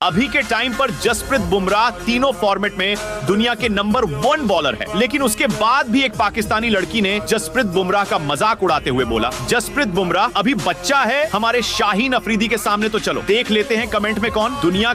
अभी के टाइम पर जसप्रीत बुमराह तीनों फॉर्मेट में दुनिया के नंबर वन बॉलर है। लेकिन उसके बाद भी एक पाकिस्तानी लड़की ने जसप्रीत बुमराह का मज़ाक उड़ाते हुए बोला। जसप्रीत बुमराह अभी बच्चा है, हमारे शाहीन अफरीदी के सामने तो चलो। देख लेते हैं कमेंट में कौन? दुनिया